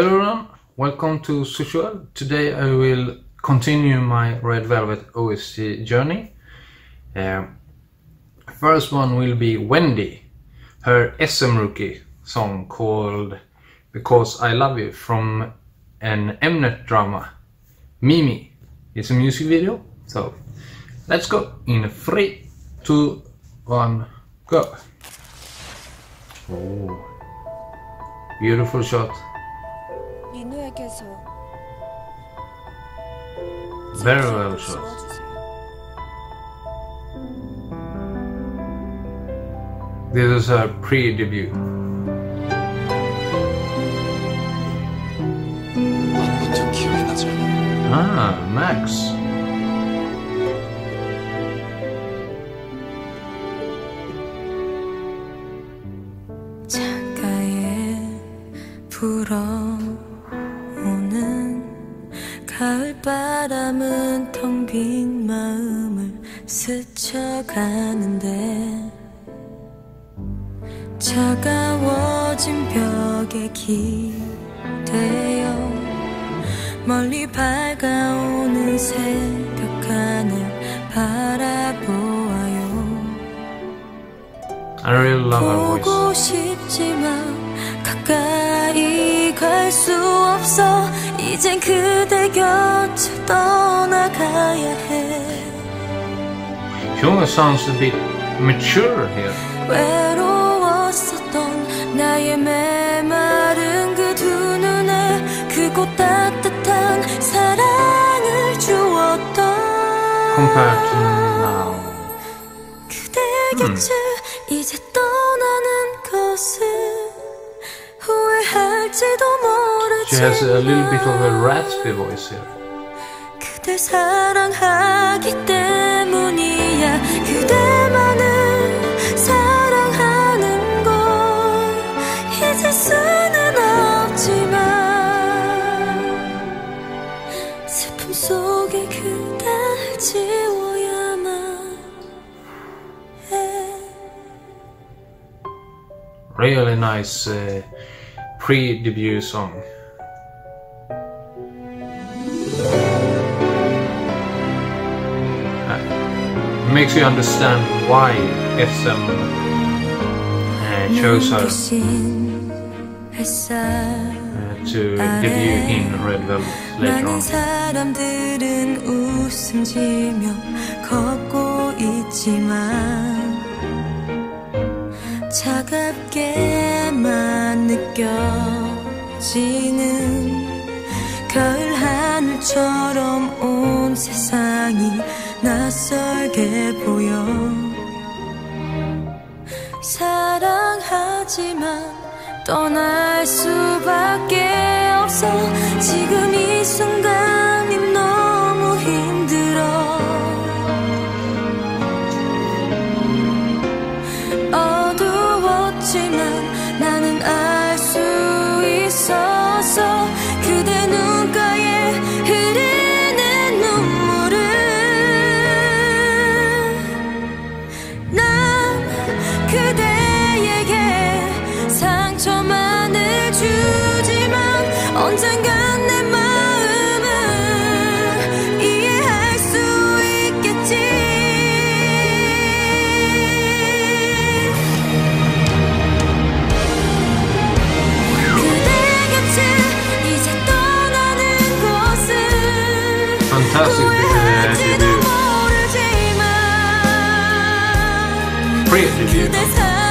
Hello everyone, welcome to Social. Today I will continue my Red Velvet OST journey. Um, first one will be Wendy, her SM Rookie song called Because I Love You from an Mnet drama, Mimi. It's a music video, so let's go in three, two, one, go. Oh, beautiful shot. Very well shot. This is her pre-debut. Ah, Max. I really love her voice. 보고 싶지만 가까이 갈 수 없어 이젠 그대 곁을 떠나가야 해 almost sounds a bit mature here. 외로웠었던 나의 메마른 그 두 눈에 그곳 따뜻한 사랑을 주었던 Compared to now. 그대 곁을 She has a little bit of a 모르지만 raspy voice here. 그대 사랑하기 때문이야 그대만을 사랑하는 걸 잊을 수는 없지만 슬픔 속에 그댈 지워야만 해 Really nice uh, pre-debut song. makes you understand why SM uh, chose her 눈부신 햇살 uh, to debut in Red Velvet later 많은 on. 사람들은 웃음 지며 걷고 있지만 차갑게만 느껴지는 가을 하늘처럼 온 세상이 낯설게 보여. 사랑하지만 떠날 수밖에 없어. 지금 이 순간 Fantastic uh, 후회할지도 debut.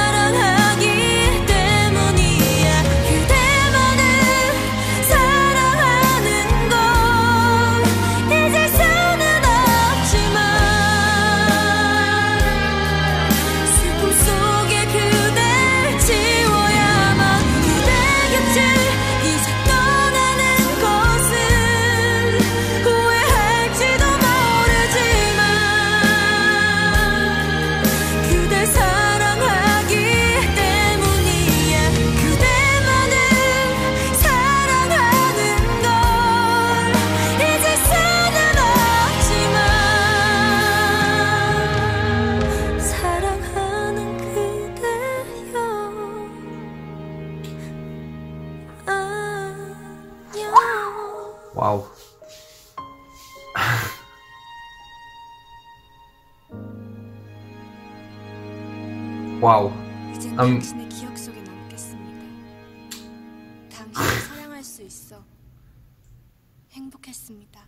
니다.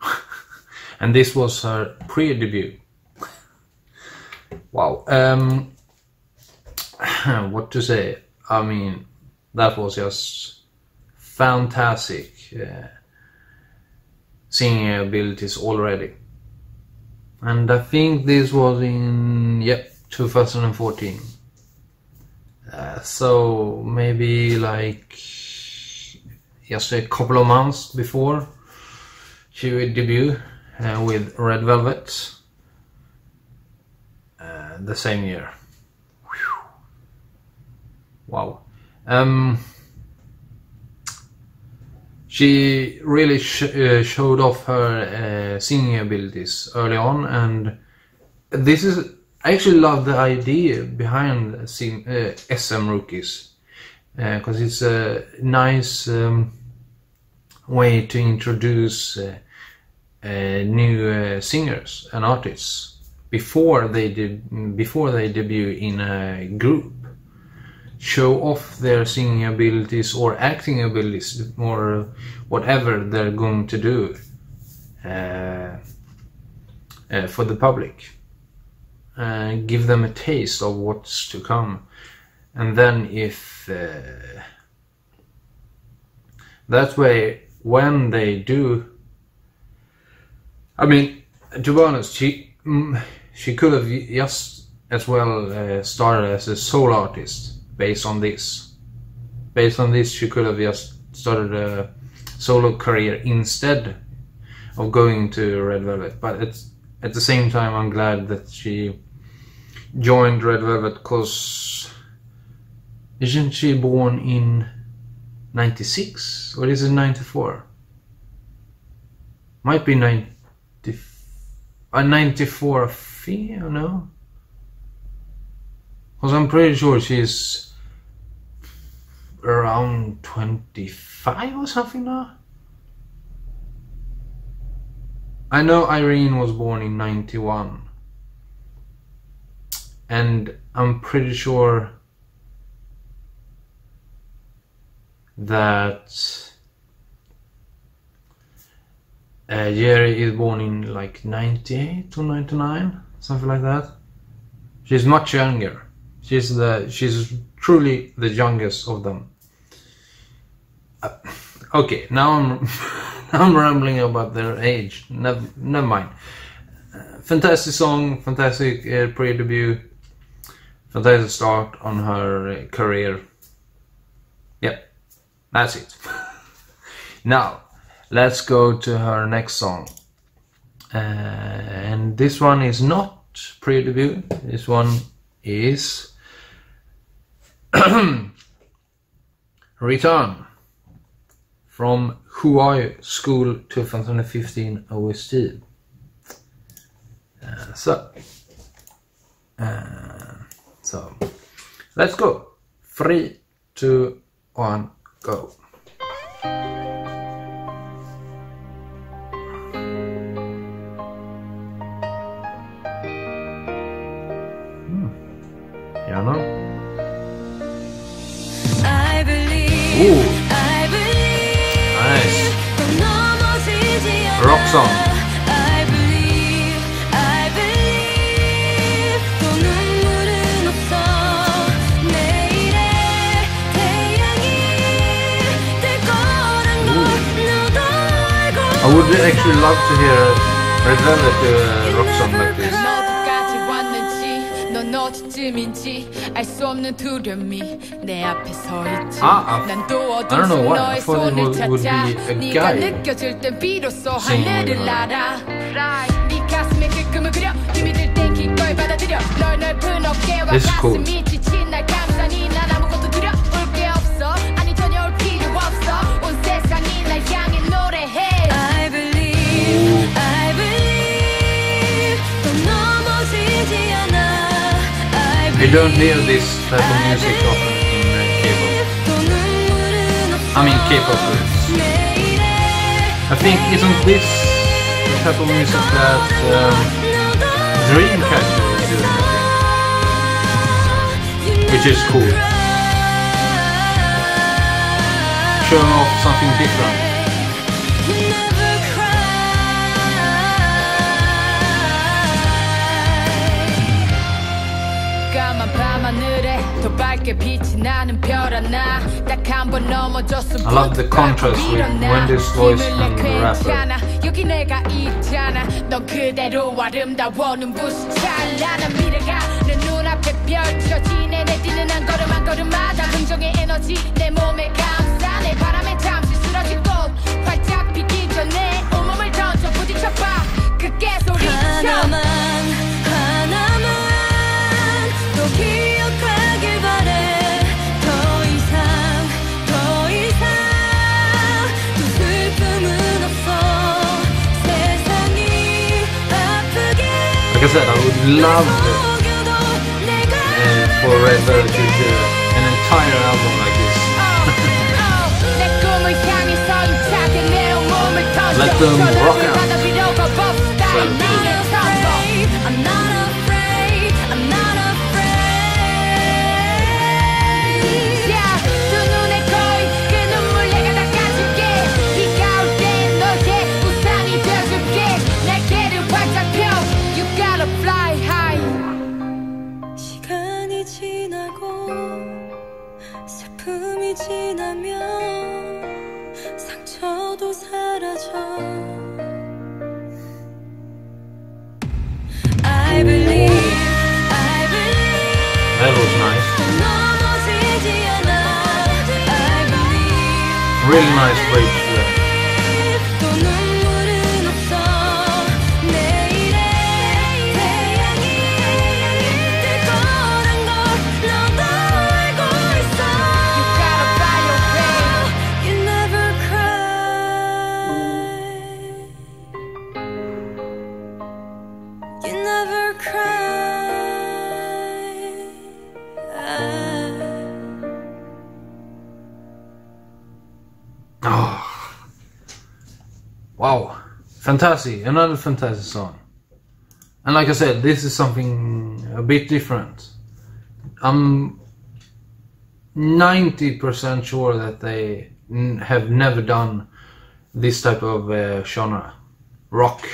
And this was her pre-debut. wow. Um, what to say? I mean, that was just fantastic uh, singing abilities already. And I think this was in yep 2014. Uh, so maybe like just a couple of months before she would debut uh, with Red Velvet uh, the same year. Wow. Um, she really sh- uh, showed off her uh, singing abilities early on, and this is I actually love the idea behind sing, uh, SM rookies because it's a nice um, way to introduce uh, uh, new uh, singers and artists before they did before they debut in a group. Show off their singing abilities or acting abilities or whatever they're going to do uh, uh, for the public uh, give them a taste of what's to come and then if uh, that way when they do I mean, to be honest, she mm, she could have just as well uh, started as a solo artist based on this. Based on this, she could have just started a solo career instead of going to Red Velvet. But at the same time, I'm glad that she joined Red Velvet because isn't she born in '96 or is it '94? Might be 90, a 94 fee, or no? Because I'm pretty sure she's around 25 or something now. I know Irene was born in 91. And I'm pretty sure that uh, Yeri is born in like 98 or 99, something like that. She's much younger. She's the she's truly the youngest of them. Uh, okay, now I'm I'm rambling about their age. Never, never mind. Uh, fantastic song, fantastic uh, pre-debut, fantastic start on her uh, career. Yep, that's it. now let's go to her next song. Uh, and this one is not pre-debut. This one is Return from Who Are You School 2015 OST. Uh, so, uh, so Let's go. Three, two, one, go. Hmm. Piano. I Ooh. Nice. Rock song. would actually love to hear Redland a uh, rock song like this. Ah, I don't know what. I thought it would, would be a guy singing. This is cool. don't hear this type of music often in uh, K-pop. I mean K-pop groups. I think isn't this the type of music that um, Dreamcatcher is doing, Which is cool. Showing off something different. I love the contrast with Wendy's voice and the rapper. 여기 내가 있잖아. 넌 그대로 아름다워 눈부신 찬란한 미래가 내 눈앞에 펼쳐지네 내 뛰는 한 걸음 한 걸음마다 긍정의 에너지 내 몸에 감싸 love it. And forever to do an entire album like this. Let them rock out. So, Fantastic. Another Fantasy song. And like I said, this is something a bit different. I'm 90% sure that they have never done this type of uh, genre. Rock.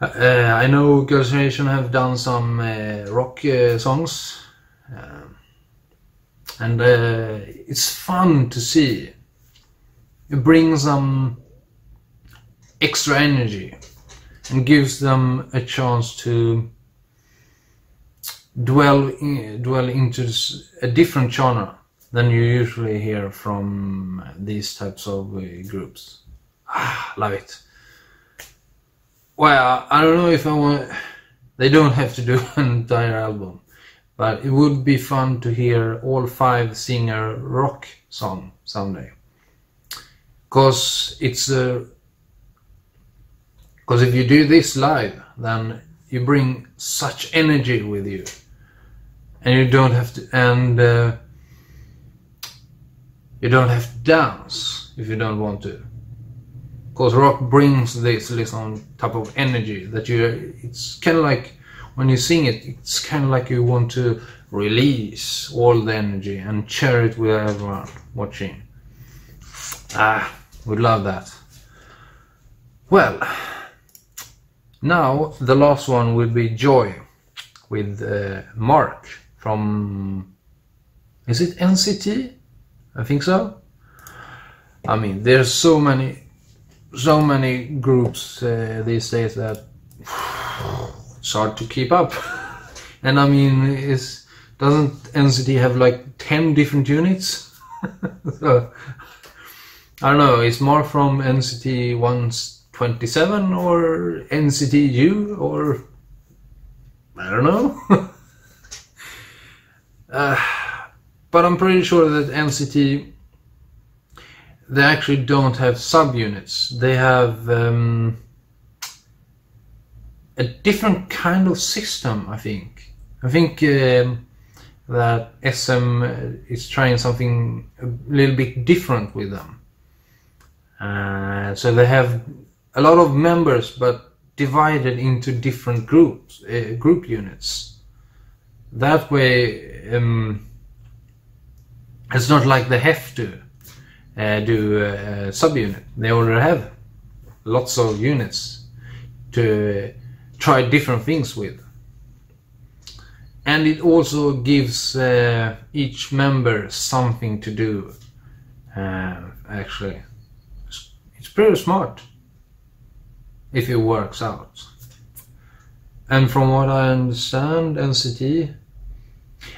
Uh, I know Girls' Generation have done some uh, rock uh, songs. Um, and uh, it's fun to see. It brings some extra energy and gives them a chance to dwell in, dwell into a different genre than you usually hear from these types of uh, groups. Ah, love it. Well, I don't know if I want. They don't have to do an entire album, but it would be fun to hear all five singer rock song someday. Cause it's a. Cause if you do this live, then you bring such energy with you, and you don't have to, and uh, you don't have to dance if you don't want to. Cause rock brings this little type of energy that you. It's kind of like when you sing it. It's kind of like you want to release all the energy and share it with everyone watching. Ah, would love that. Well, now the last one will be Joy with uh, Mark from. Is it NCT? I think so. I mean, there's so many, so many groups uh, these days that it's hard to keep up. and I mean, is doesn't NCT have like ten different units? so, I don't know. Is Mark from NCT 127 or NCT U or I don't know. uh, but I'm pretty sure that NCT they actually don't have subunits. They have um, a different kind of system. I think. I think um, that SM is trying something a little bit different with them. Uh, so they have a lot of members, but divided into different groups, uh, group units. That way, um, it's not like they have to uh, do a, a subunit. They already have lots of units to try different things with. And it also gives uh, each member something to do. Uh, actually, it's, it's pretty smart if it works out. And from what I understand, NCT,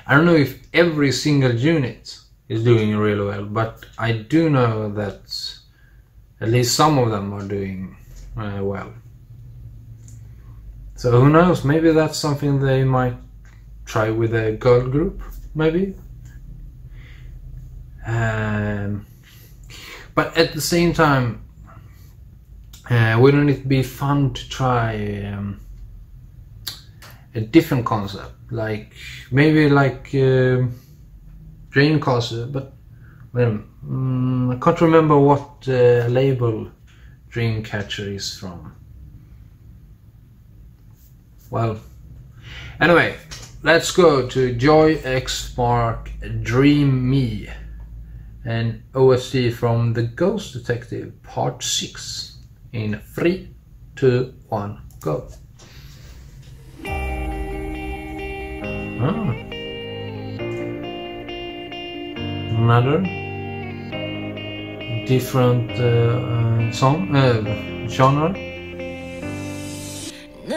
I don't know if every single unit is doing really well, but I do know that at least some of them are doing uh, well. So who knows? Maybe that's something they might try with a girl group, maybe. Um, but at the same time, uh, wouldn't it be fun to try um, a different concept, like maybe like uh, Dreamcast, but well, mm, I can't remember what uh, label Dreamcatcher is from. Well, anyway, let's go to Joy X Mark Dream Me, an OST from The Ghost Detective Part 6 in three, two, one, go. Ah. Another different uh, uh, song, uh, genre. 너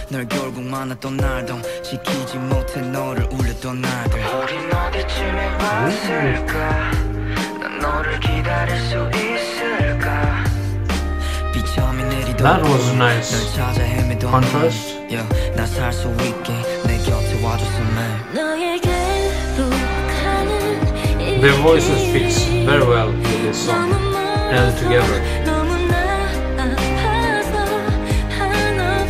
널 결국 만났던 날도 지키지 못해 너를 울렸던 날들 우린 어디쯤에 왔을까 난 너를 기다릴 수 있을까 비참히 내리던 That was a 날 nice 찾아 헤매던 contrast. 나살 수 있게 내 곁에 와줘서 매 너에게로 가는 이 Their voices 길이 fits very well with this song 너무 and together.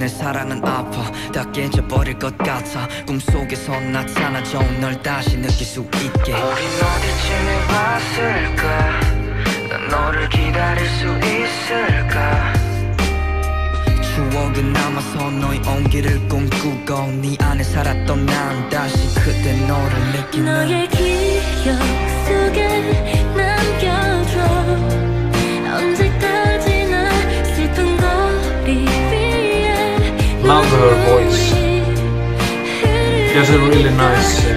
내 사랑은 아파. 다 깨져버릴 것 같아. 꿈속에서 나타나 좋은 널 다시 느낄 수 있게. 우린 어디쯤에 왔을까? 난 너를 기다릴 수 있을까? 추억은 남아서 너의 온기를 꿈꾸고 네 안에 살았던 난 다시 그때 너를 느끼는 너의 기억 속에 her voice. She has a really nice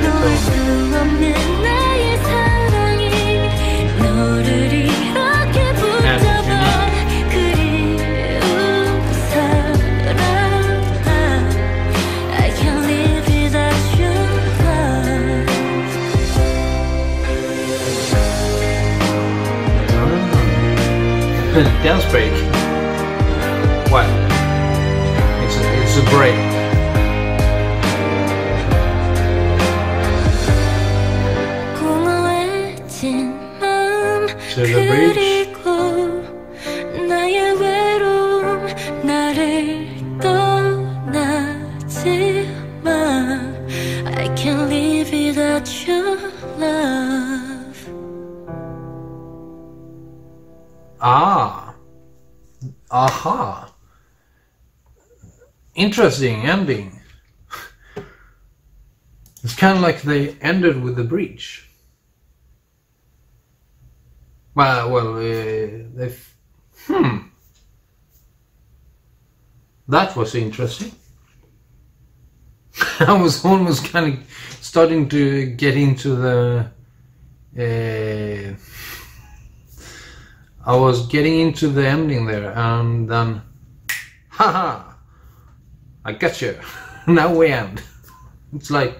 uh, dance break. Break. 공 interesting ending. It's kind of like they ended with the bridge. Well, well, uh, they. Hmm. That was interesting. I was almost kind of starting to get into the. Uh, I was getting into the ending there, and then, haha, I got you. now we end. It's like,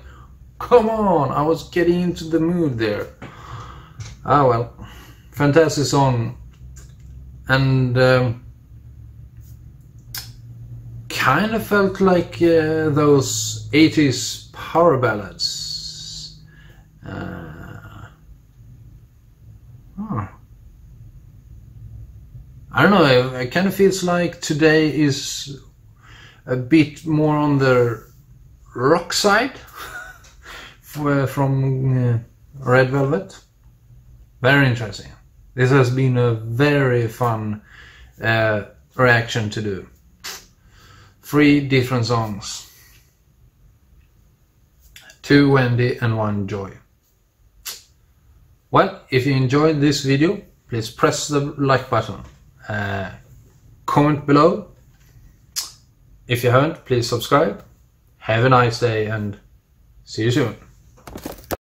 come on, I was getting into the mood there. Ah well, fantastic song, and um, kind of felt like uh, those 80s power ballads. Uh, huh. I don't know. It, it kind of feels like today is a bit more on the rock side from uh, Red Velvet. Very interesting. This has been a very fun uh, reaction to do. Three different songs. Two Wendy and one Joy. Well, if you enjoyed this video, please press the like button. Uh, comment below. If you haven't, please subscribe. Have a nice day and see you soon.